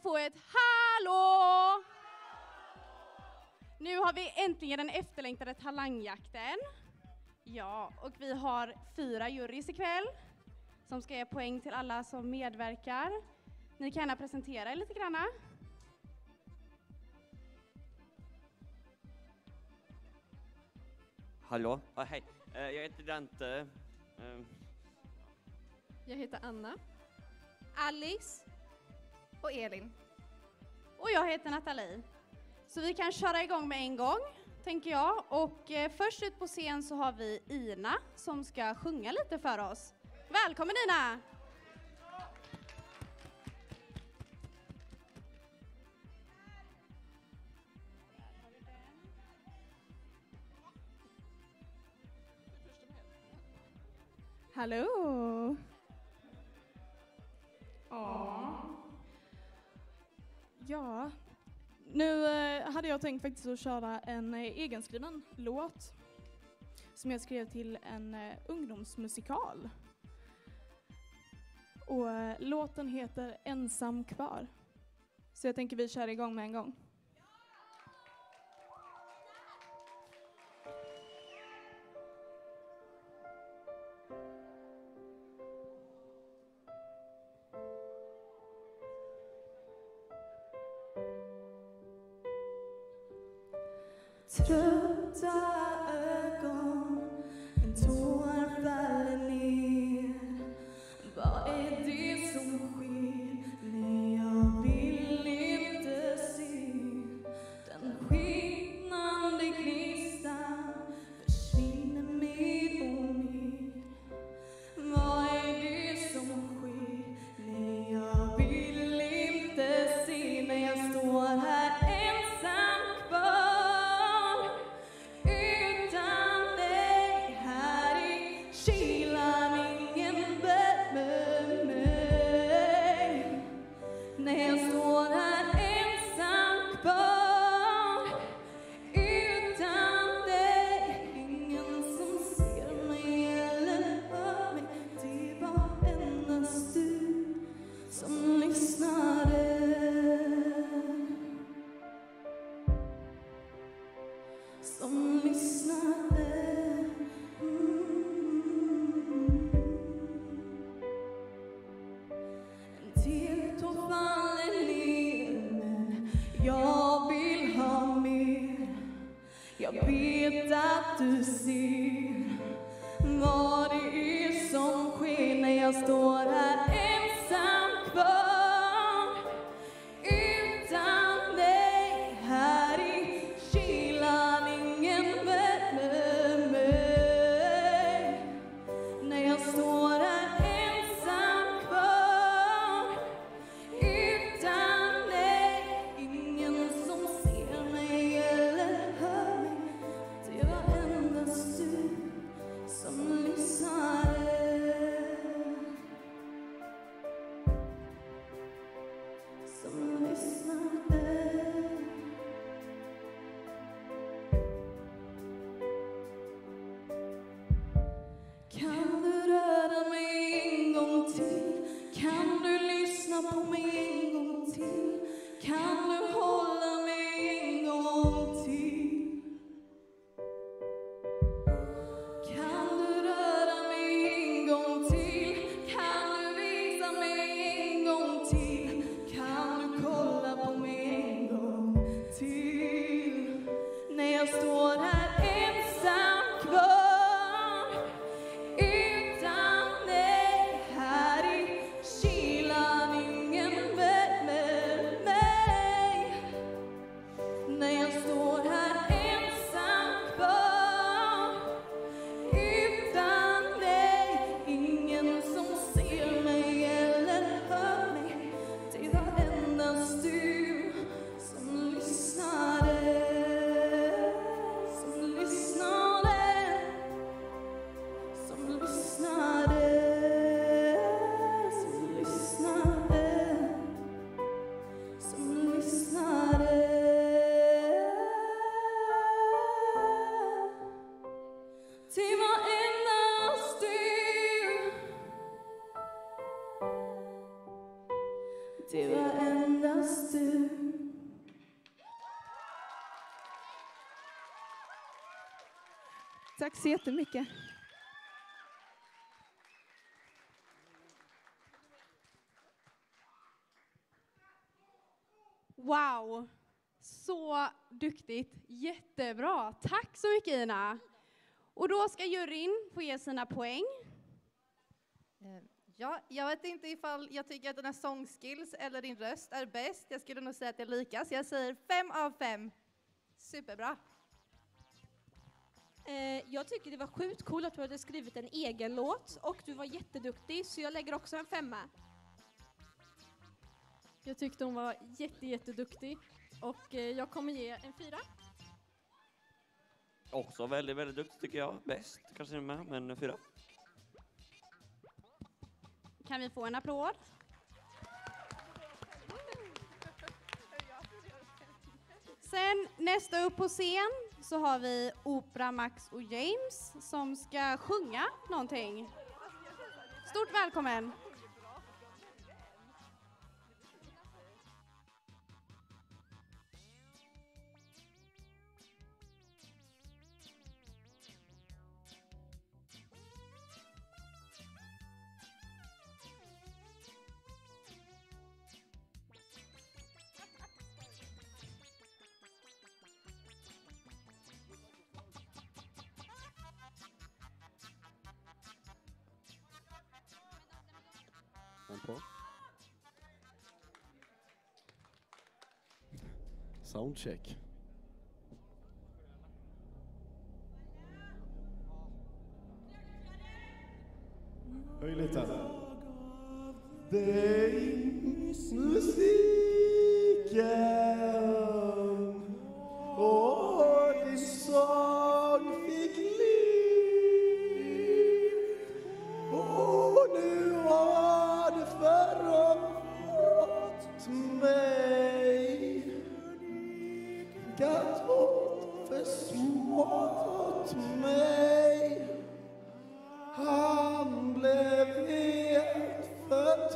Jag få ett hallå? Nu har vi äntligen den efterlängtade talangjakten. Ja, och vi har fyra jurys ikväll som ska ge poäng till alla som medverkar. Ni kan gärna presentera er lite granna. Hallå? Ah, hej, Eh, jag heter Dante. Eh, Jag heter Anna. Alice. Och Elin. Och jag heter Nathalie. Så vi kan köra igång med en gång, tänker jag. Och eh, först ut på scen så har vi Ina som ska sjunga lite för oss. Välkommen Ina! Hallå! Ja. Ja, nu eh, hade jag tänkt faktiskt att köra en eh, egenskriven låt som jag skrev till en eh, ungdomsmusikal. Och låten heter Ensam kvar. Så jag tänker vi kör igång med en gång. 찾아 Tack så jättemycket. Wow! Så duktigt, jättebra. Tack så mycket Ina. Och då ska juryn få ge sina poäng. Eh, Ja, jag vet inte ifall jag tycker att dina sångskills eller din röst är bäst. Jag skulle nog säga att det är lika, så jag säger fem av fem. Superbra. Eh, jag tycker det var sjukt coolt att du hade skrivit en egen låt och du var jätteduktig så jag lägger också en femma. Jag tyckte hon var jätte, jätteduktig och eh, jag kommer ge en fyra. Också väldigt, väldigt duktig tycker jag. Bäst kanske är med, men fyra. Kan vi få en applåd? Sen nästa upp på scen så har vi Opera Max och James som ska sjunga någonting. Stort välkommen! Soundcheck. Höj lite. Dig musiken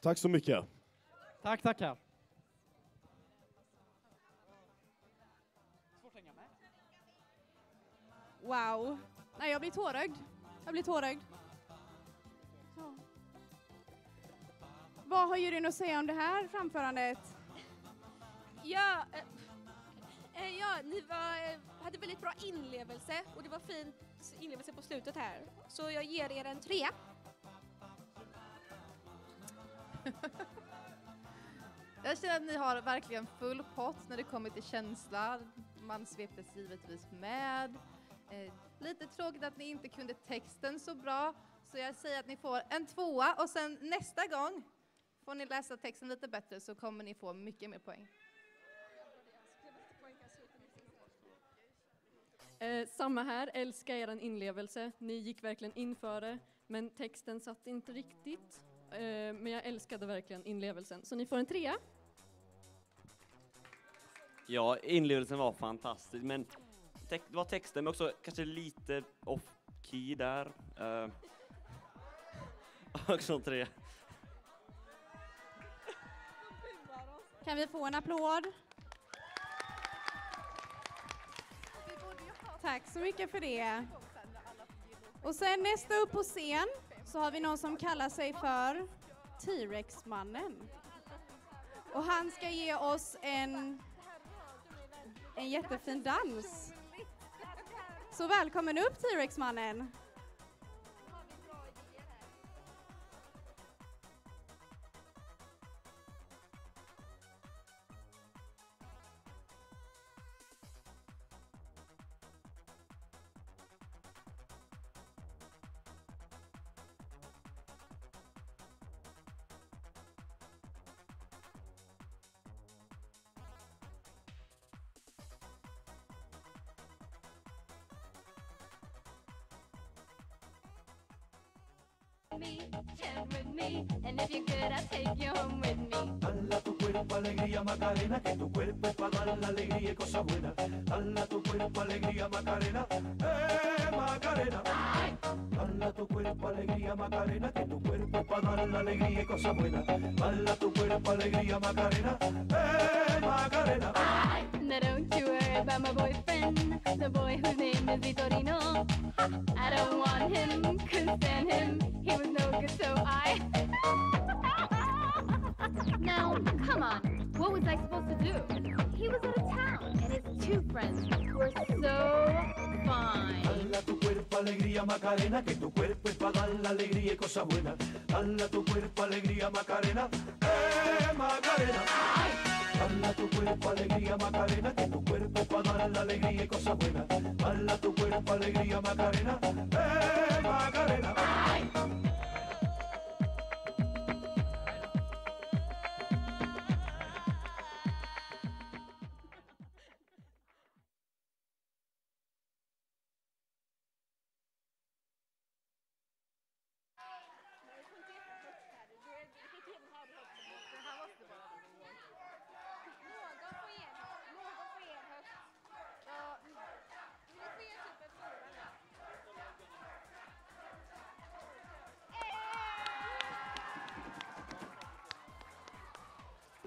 Tack så mycket. Tack, tackar. Wow! Nej, jag blir tårögd. Jag blir tårögd. Ja. Vad har juryn att säga om det här framförandet? Ja, eh, eh, ja ni var, eh, hade väldigt bra inlevelse och det var fint inlevelse på slutet här. Så jag ger er en trea. Jag känner att ni har verkligen full pott när det kommer till känsla. Man sveptes givetvis med. Eh, lite tråkigt att ni inte kunde texten så bra, så jag säger att ni får en tvåa och sen nästa gång får ni läsa texten lite bättre så kommer ni få mycket mer poäng. Eh, samma här, älskar er inlevelse. Ni gick verkligen in för det, men texten satt inte riktigt. Eh, men jag älskade verkligen inlevelsen. Så ni får en trea. Ja, inlevelsen var fantastisk, men det var texten, men också kanske lite off-key där. Uh, också tre. Kan vi få en applåd? Tack så mycket för det. Och sen nästa upp på scen så har vi någon som kallar sig för T-Rex-mannen. Och han ska ge oss en, en jättefin dans. Så välkommen upp T-Rex-mannen. Home with me. Dala tu cuerpo alegría Macarena, que tu cuerpo es para dar la alegría y cosas buenas. Dala tu cuerpo alegría Macarena, eh Macarena. Dala tu cuerpo alegría Macarena, que tu cuerpo es para dar la alegría y cosas buenas. Dala tu cuerpo alegría Macarena, eh Macarena. Now don't you worry about my boyfriend, the boy whose name is Vitorino. Macarena, que tu cuerpo es para dar la alegría y cosas buenas. Dala tu cuerpo alegría Macarena, eh Macarena. Dala tu cuerpo alegría Macarena, que tu cuerpo es para dar la alegría y cosas buenas. Dala tu cuerpo alegría Macarena, eh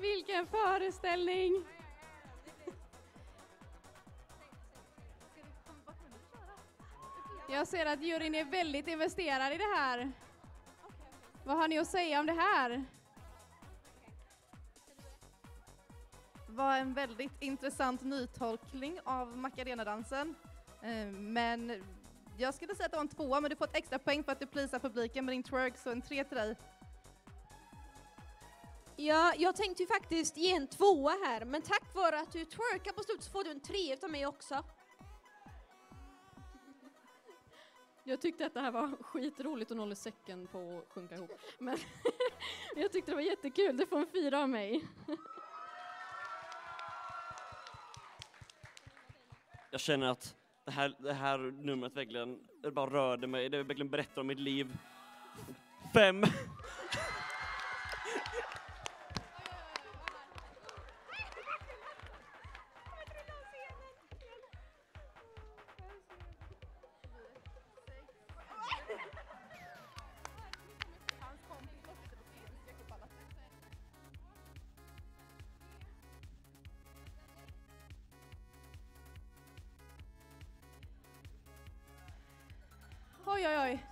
Vilken föreställning! Jag ser att juryn är väldigt investerad i det här. Vad har ni att säga om det här? var en väldigt intressant nytolkning av Macarena-dansen. Eh, men jag skulle säga att det var en tvåa, men du får ett extra poäng för att du plisar publiken med din twerk, så en tre till dig. Ja, jag tänkte ju faktiskt ge en tvåa här, men tack vare att du twerkar på slutet så får du en trea utav mig också. Jag tyckte att det här var skitroligt och noll i säcken på att sjunka ihop. Men jag tyckte det var jättekul, du får en fyra av mig. Jag känner att det här, det här numret verkligen det bara rörde mig, det verkligen berättar om mitt liv. Fem! Oj, oj, oj.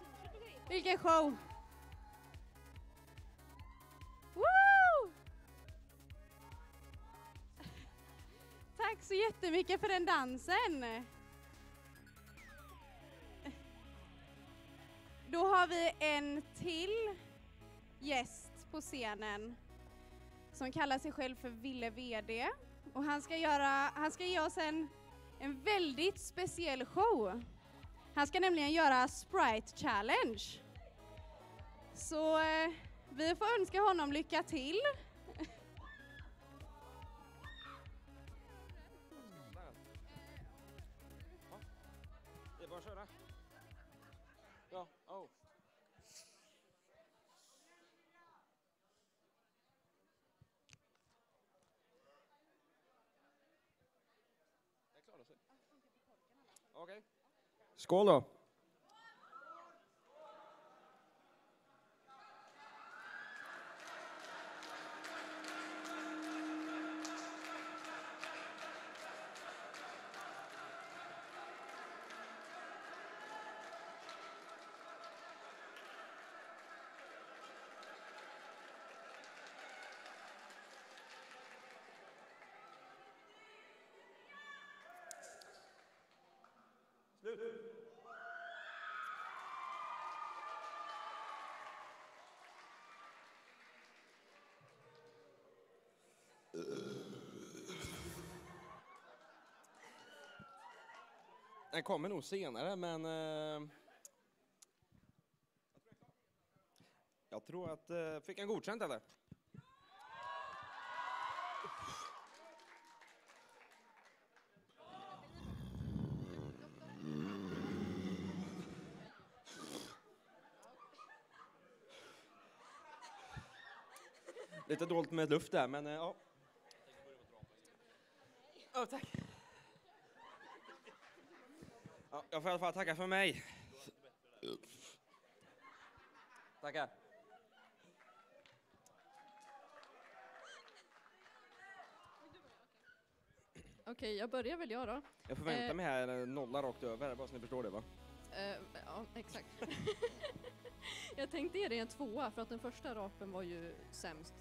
Vilken show! Woo! Tack så jättemycket för den dansen. Då har vi en till gäst på scenen som kallar sig själv för Ville VD. Och han ska, göra, han ska ge oss en, en väldigt speciell show. Han ska nämligen göra Sprite Challenge. Så eh, vi får önska honom lycka till. Det är bara att köra. Ja, oh. Det klarar sig. Okej. Skål då! Den kommer nog senare, men... Eh, jag tror att... Eh, fick han godkänt eller? Lite dåligt med luft där, men eh, ja. Oh, tack. Ja, jag får i alla fall tacka för mig. Tackar. Okej, jag börjar väl jag då. Jag förväntar Eh. mig här en nolla rakt över, bara så ni förstår det va? Eh, ja, exakt. jag tänkte ge dig en tvåa för att den första rapen var ju sämst.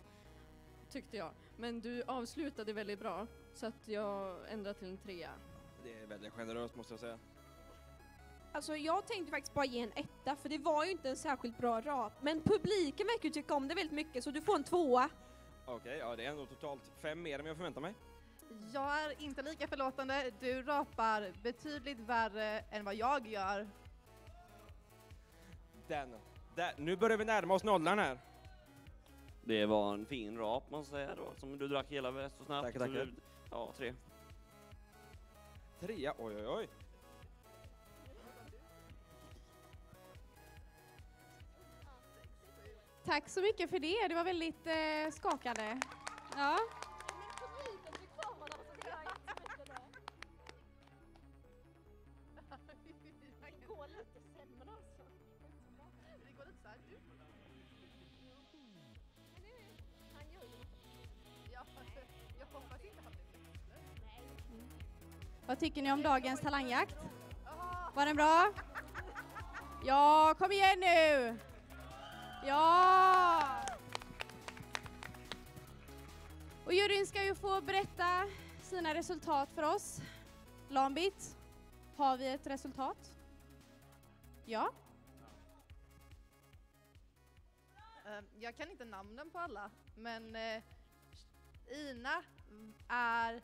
Tyckte jag. Men du avslutade väldigt bra så att jag ändrar till en trea. Det är väldigt generöst måste jag säga. Alltså jag tänkte faktiskt bara ge en etta för det var ju inte en särskilt bra rap. Men publiken verkar ju tycka om det väldigt mycket så du får en tvåa. Okej, ja det är ändå totalt fem mer än jag förväntar mig. Jag är inte lika förlåtande. Du rapar betydligt värre än vad jag gör. Den. Där. Nu börjar vi närma oss nollan här. Det var en fin rap måste jag säga då, som du drack hela väl så snabbt. Tackar, tackar. Du- Ja, tre. Trea, oj oj oj. Tack så mycket för det, det var väldigt eh, skakande. Ja. Vad tycker ni om dagens talangjakt? Var den bra? Ja, kom igen nu! Ja! Och juryn ska ju få berätta sina resultat för oss. Lambit, har vi ett resultat? Ja. Ehm, jag kan inte namnen på alla, men eh, Ina är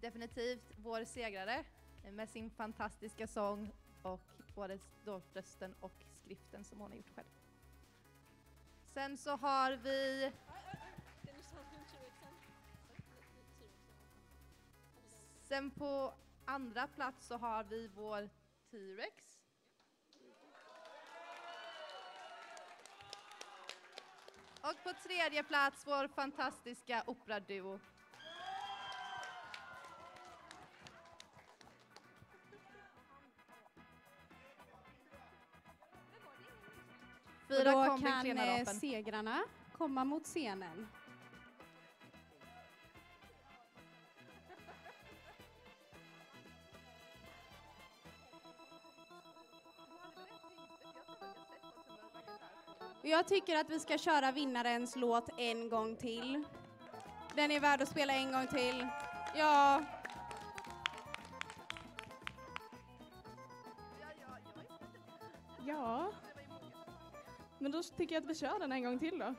definitivt vår segrare med sin fantastiska sång och både rösten och skriften som hon har gjort själv. Sen så har vi Sen på andra plats så har vi vår T-Rex. Och på tredje plats vår fantastiska operaduo. Den kan klena eh, rapen. segrarna komma mot scenen. Jag tycker att vi ska köra vinnarens låt en gång till. Den är värd att spela en gång till. Ja. Ja. Men då tycker jag att vi kör den en gång till då.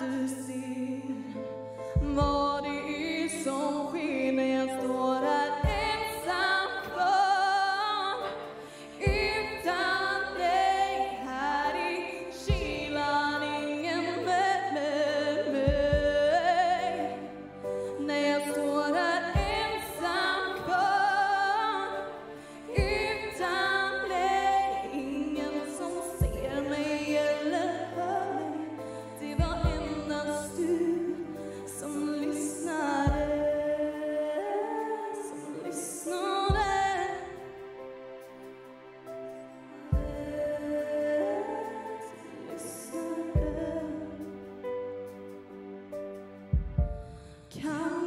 Vet Kan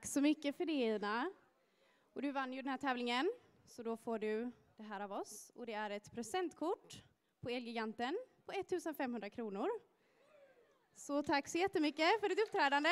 Tack så mycket för det Ina. Och du vann ju den här tävlingen, så då får du det här av oss. Och det är ett presentkort på Elgiganten på 1500 kronor. Så tack så jättemycket för ditt uppträdande.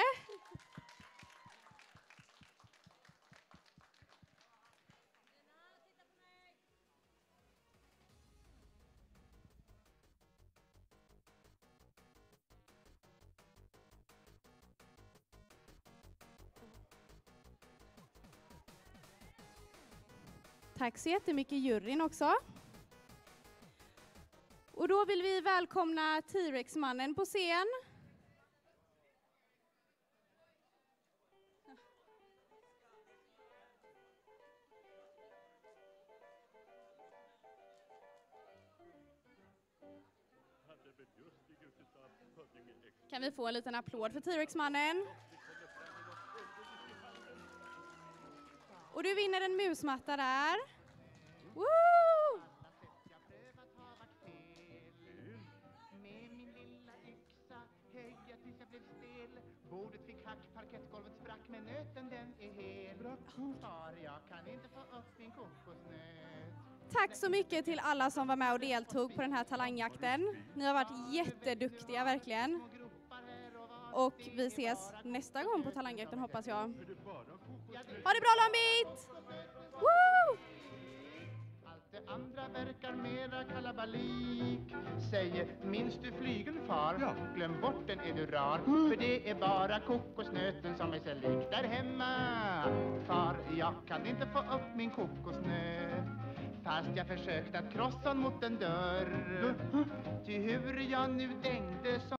Tack så jättemycket juryn också. Och då vill vi välkomna T-Rex-mannen på scen. Kan vi få en liten applåd för T-Rex-mannen? Och du vinner en musmatta där. Woo! Bordet fick hack, parkettgolvet sprack men nöten den är hel! Far, jag kan inte få upp min kokosnöt tack så mycket till alla som var med och deltog på den här talangjakten. Ni har varit jätteduktiga verkligen. Och vi ses nästa gång på talangjakten hoppas jag. Ha det bra Lambit! Woo! Allt det andra verkar mera kalabalik Säger, minns du flygelfar? Ja. Glöm bort den är du rar För det är bara kokosnöten som är sig lik där hemma Far, jag kan inte få upp min kokosnöt Fast jag försökt att krossa mot en dörr Ty hur jag nu dängde som